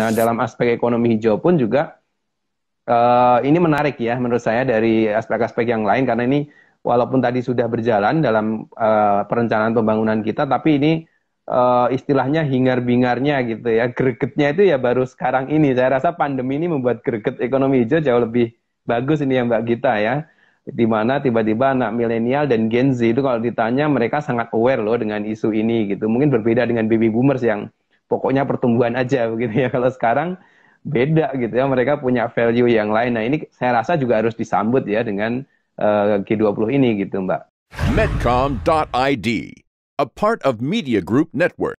Nah, dalam aspek ekonomi hijau pun juga uh, ini menarik ya menurut saya dari aspek-aspek yang lain karena ini walaupun tadi sudah berjalan dalam uh, perencanaan pembangunan kita, tapi ini uh, istilahnya hingar-bingarnya gitu ya, gregetnya itu ya baru sekarang ini. Saya rasa pandemi ini membuat greget ekonomi hijau jauh lebih bagus ini ya Mbak Gita ya di mana tiba-tiba anak milenial dan Gen Z itu kalau ditanya mereka sangat aware loh dengan isu ini gitu. Mungkin berbeda dengan baby boomers yang pokoknya pertumbuhan aja begitu ya. Kalau sekarang beda gitu ya, mereka punya value yang lain. Nah, ini saya rasa juga harus disambut ya dengan uh, G20 ini gitu, Mbak. Medcom.id, a part of Media Group Network.